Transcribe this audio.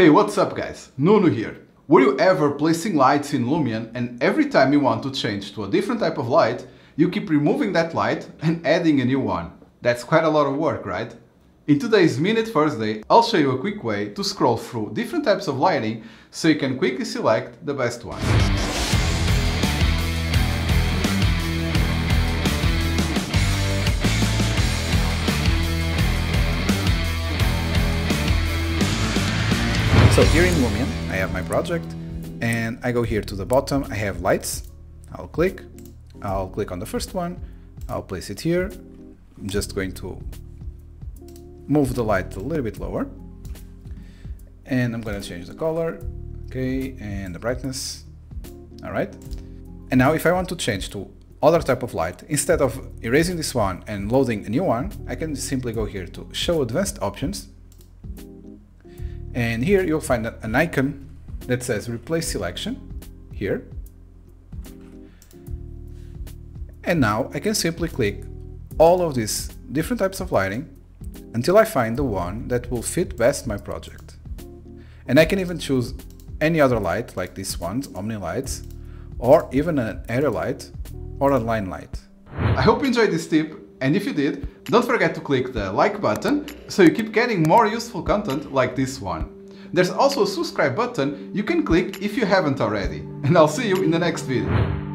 Hey, what's up guys? Nuno here. Were you ever placing lights in Lumion and every time you want to change to a different type of light, you keep removing that light and adding a new one? That's quite a lot of work, right? In today's Minute Thursday, I'll show you a quick way to scroll through different types of lighting so you can quickly select the best one. So here in Lumion, I have my project and I go here to the bottom, I have lights, I'll click, I'll click on the first one, I'll place it here, I'm just going to move the light a little bit lower. And I'm going to change the color, okay, and the brightness, alright. And now if I want to change to other type of light, instead of erasing this one and loading a new one, I can simply go here to show advanced options and here you'll find an icon that says replace selection here. And now I can simply click all of these different types of lighting until I find the one that will fit best my project. And I can even choose any other light like these ones, Omni lights, or even an area light or a line light. I hope you enjoyed this tip and if you did, don't forget to click the like button so you keep getting more useful content like this one. There's also a subscribe button you can click if you haven't already. And I'll see you in the next video.